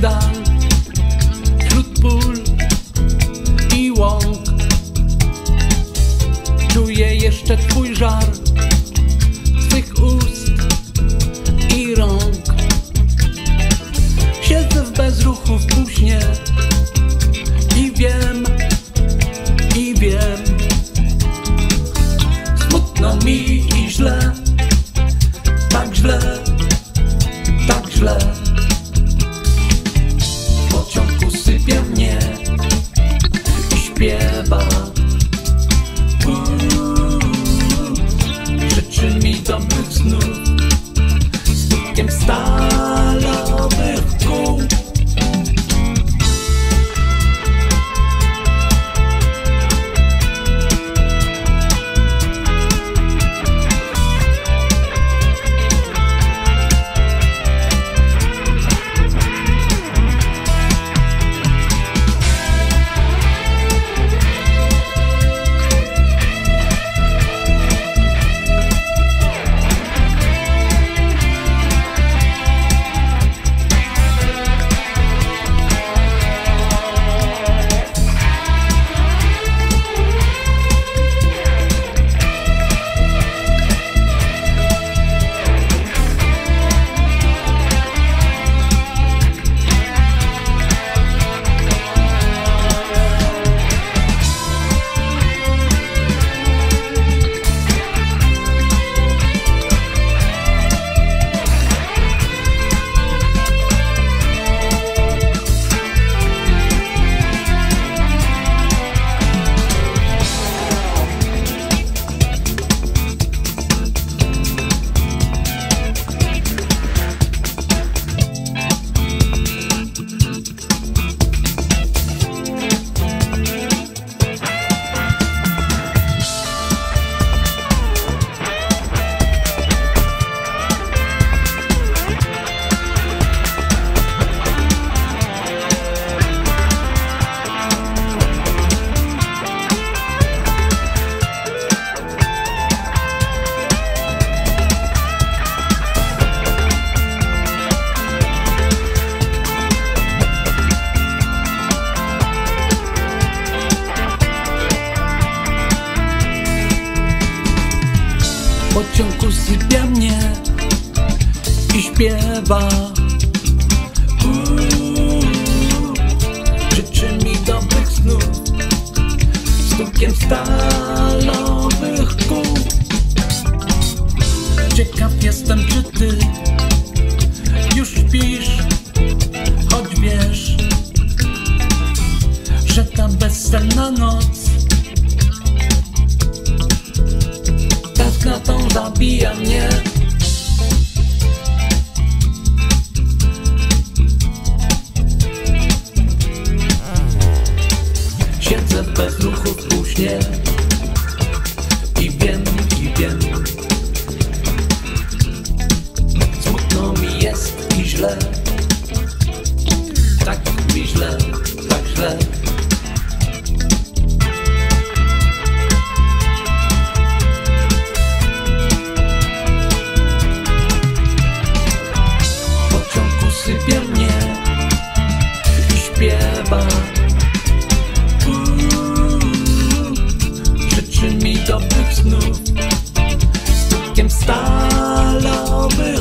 dans śpiewa. Uuu, Życzy mi dobrych snów. Stukiem stalowych Pociąg usypia mnie i śpiewa. Uuu, Życzy mi dobrych snów Stukiem stalowych kół. Ciekaw jestem, czy ty Tęsknotą zabija mnie nieba Uuu, Życzy mi dobrych snów. Stukiem stalowym